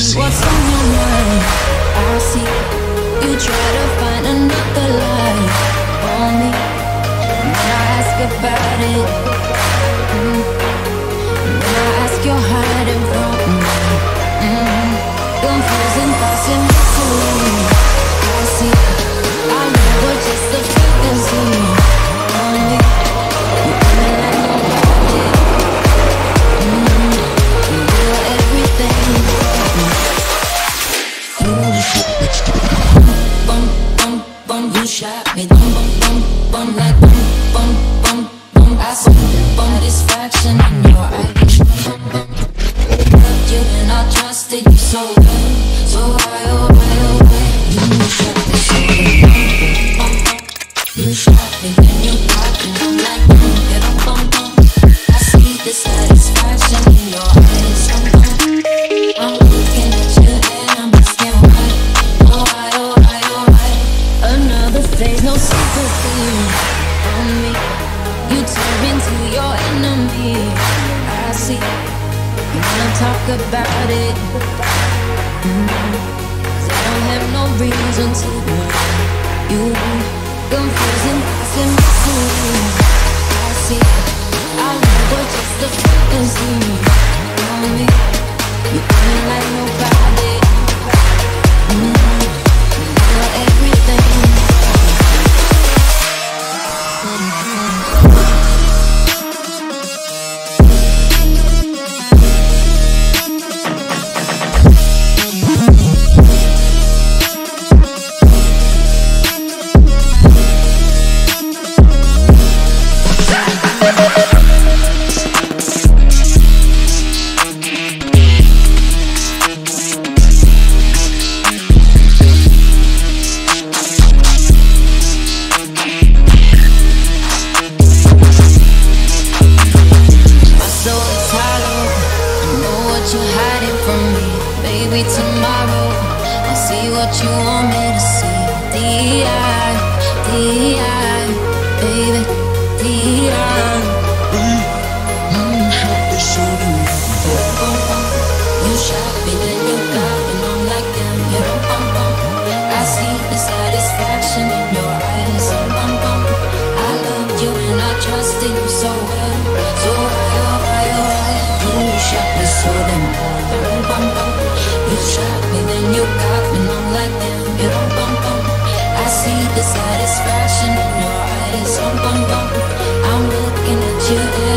see what's on your mind. I see you try to find another lie on me. When I ask about it, mm. when I ask, you're hiding from me. Mm. Confusing thoughts and mystery. Shot me. Bum, bum, bum, bum, like bum, bum, bum, bum. I saw satisfaction in your eyes. Loved you and I trusted you so well. Talk about it. Mm. 'Cause I don't have no reason to know you. Confusing thoughts and mystery. I see. I know we're just a fantasy. On me. You coming like nobody. What you're hiding from me. Maybe tomorrow I'll see what you want me to see. D.I. D.I. Baby, D.I. Mm, happy shooting me. Bum, bum. You shot me, I'm looking at you.